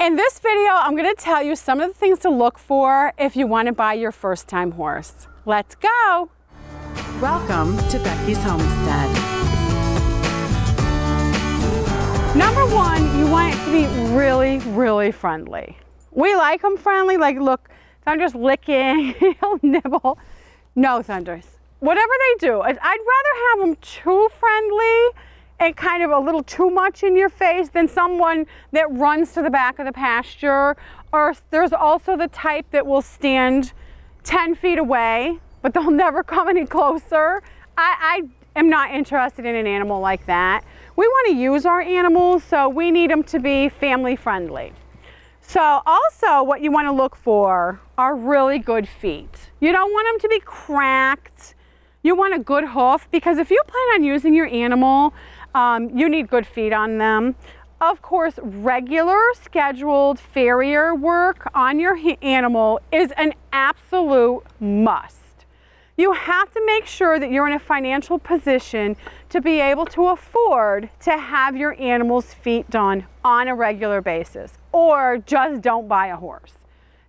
In this video, I'm gonna tell you some of the things to look for if you wanna buy your first time horse. Let's go. Welcome to Becky's Homestead. Number one, you want it to be really, really friendly. We like them friendly, like look, Thunder's licking, he'll nibble. No, Thunders. Whatever they do, I'd rather have them too friendly and kind of a little too much in your face than someone that runs to the back of the pasture. Or there's also the type that will stand 10 feet away, but they'll never come any closer. I, I am not interested in an animal like that. We want to use our animals, so we need them to be family friendly. So also what you want to look for are really good feet. You don't want them to be cracked. You want a good hoof because if you plan on using your animal um, you need good feet on them. Of course, regular scheduled farrier work on your animal is an absolute must. You have to make sure that you're in a financial position to be able to afford to have your animal's feet done on a regular basis or just don't buy a horse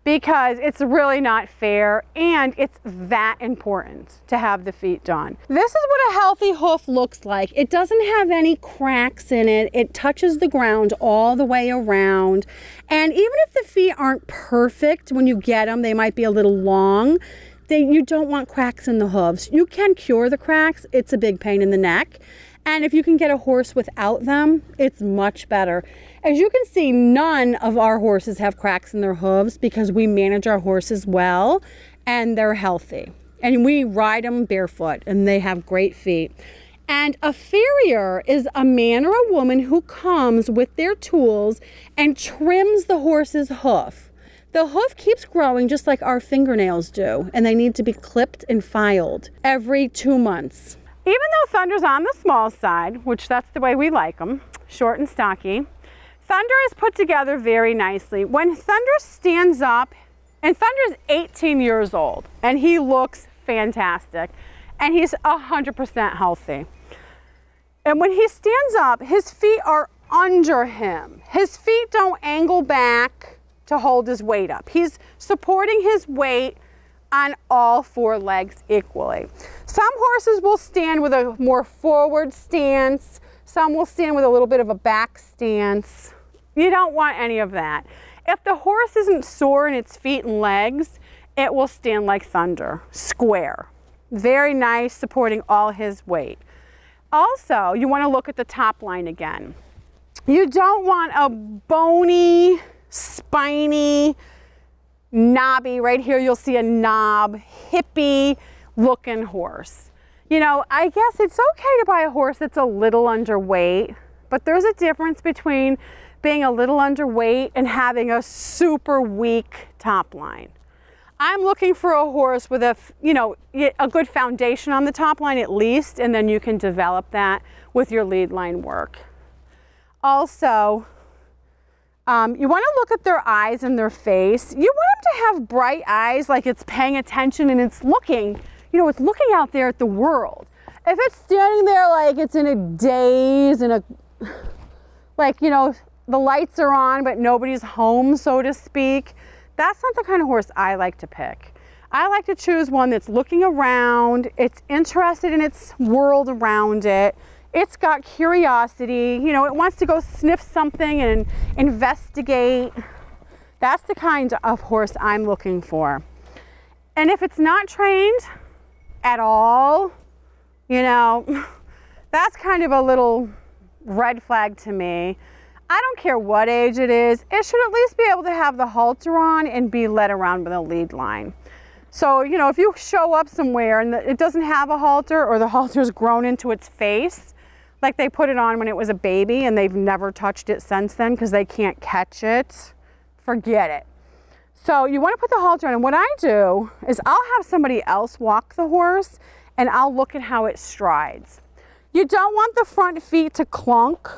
because it's really not fair and it's that important to have the feet done. This is what a healthy hoof looks like. It doesn't have any cracks in it. It touches the ground all the way around. And even if the feet aren't perfect when you get them, they might be a little long. They, you don't want cracks in the hooves. You can cure the cracks. It's a big pain in the neck. And if you can get a horse without them, it's much better. As you can see, none of our horses have cracks in their hooves because we manage our horses well and they're healthy. And we ride them barefoot and they have great feet. And a farrier is a man or a woman who comes with their tools and trims the horse's hoof. The hoof keeps growing just like our fingernails do, and they need to be clipped and filed every two months. Even though Thunder's on the small side, which that's the way we like them, short and stocky, Thunder is put together very nicely. When Thunder stands up, and Thunder's 18 years old, and he looks fantastic, and he's 100% healthy. And when he stands up, his feet are under him. His feet don't angle back to hold his weight up. He's supporting his weight on all four legs equally. Some horses will stand with a more forward stance. Some will stand with a little bit of a back stance. You don't want any of that. If the horse isn't sore in its feet and legs, it will stand like thunder, square. Very nice, supporting all his weight. Also, you want to look at the top line again. You don't want a bony, spiny, knobby, right here you'll see a knob, hippie looking horse. You know, I guess it's okay to buy a horse that's a little underweight, but there's a difference between being a little underweight and having a super weak top line. I'm looking for a horse with a, you know, a good foundation on the top line at least, and then you can develop that with your lead line work. Also, um, you want to look at their eyes and their face. You want them to have bright eyes like it's paying attention and it's looking, you know, it's looking out there at the world. If it's standing there like it's in a daze and a, like, you know, the lights are on, but nobody's home, so to speak. That's not the kind of horse I like to pick. I like to choose one that's looking around, it's interested in its world around it, it's got curiosity, you know, it wants to go sniff something and investigate. That's the kind of horse I'm looking for. And if it's not trained at all, you know, that's kind of a little red flag to me. I don't care what age it is, it should at least be able to have the halter on and be led around with a lead line. So, you know, if you show up somewhere and it doesn't have a halter or the halter's grown into its face, like they put it on when it was a baby and they've never touched it since then because they can't catch it, forget it. So you want to put the halter on and what I do is I'll have somebody else walk the horse and I'll look at how it strides. You don't want the front feet to clunk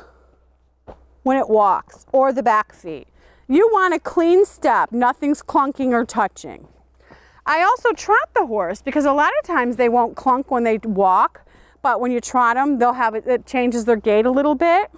when it walks or the back feet. You want a clean step, nothing's clunking or touching. I also trot the horse because a lot of times they won't clunk when they walk, but when you trot them, they'll have it, it changes their gait a little bit.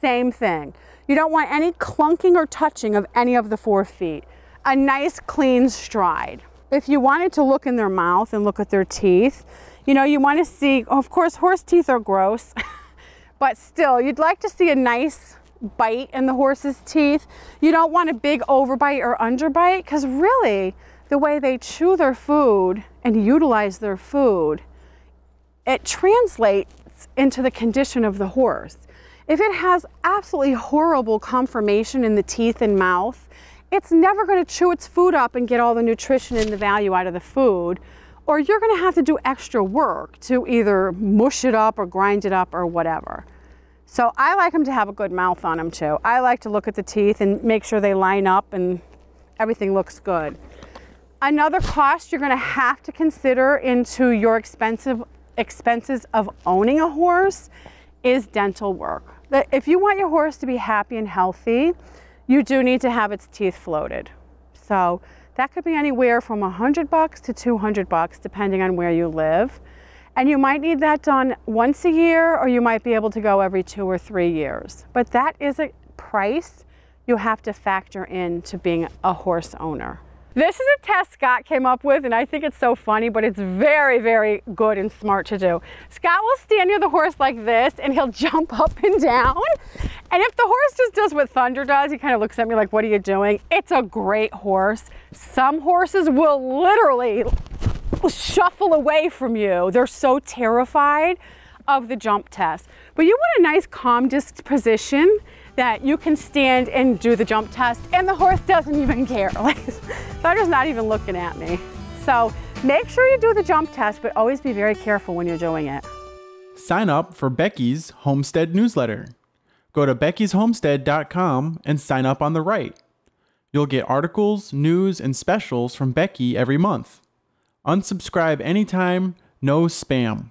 Same thing. You don't want any clunking or touching of any of the four feet. A nice clean stride. If you wanted to look in their mouth and look at their teeth, you know, you want to see, of course, horse teeth are gross, but still, you'd like to see a nice bite in the horse's teeth. You don't want a big overbite or underbite because really the way they chew their food and utilize their food, it translates into the condition of the horse. If it has absolutely horrible conformation in the teeth and mouth, it's never going to chew its food up and get all the nutrition and the value out of the food, or you're going to have to do extra work to either mush it up or grind it up or whatever. So I like them to have a good mouth on them too. I like to look at the teeth and make sure they line up and everything looks good. Another cost you're going to have to consider into your expensive expenses of owning a horse is dental work that if you want your horse to be happy and healthy, you do need to have its teeth floated. So that could be anywhere from 100 bucks to 200 bucks depending on where you live. And you might need that done once a year or you might be able to go every two or three years. But that is a price you have to factor in to being a horse owner. This is a test Scott came up with and I think it's so funny, but it's very, very good and smart to do. Scott will stand near the horse like this and he'll jump up and down. And if the horse just does what Thunder does, he kind of looks at me like, what are you doing? It's a great horse. Some horses will literally shuffle away from you. They're so terrified of the jump test. But you want a nice calm disposition that you can stand and do the jump test and the horse doesn't even care. Like, Thunder's not even looking at me. So make sure you do the jump test, but always be very careful when you're doing it. Sign up for Becky's Homestead newsletter. Go to beckysHomestead.com and sign up on the right. You'll get articles, news, and specials from Becky every month. Unsubscribe anytime, no spam.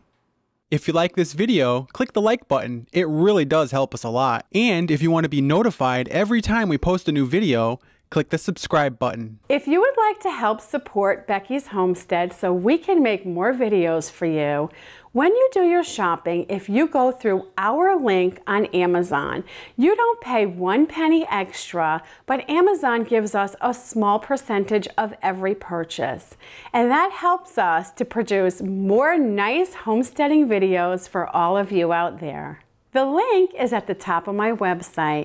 If you like this video, click the like button. It really does help us a lot. And if you want to be notified every time we post a new video, click the subscribe button. If you would like to help support Becky's Homestead so we can make more videos for you, when you do your shopping, if you go through our link on Amazon, you don't pay one penny extra, but Amazon gives us a small percentage of every purchase. And that helps us to produce more nice homesteading videos for all of you out there. The link is at the top of my website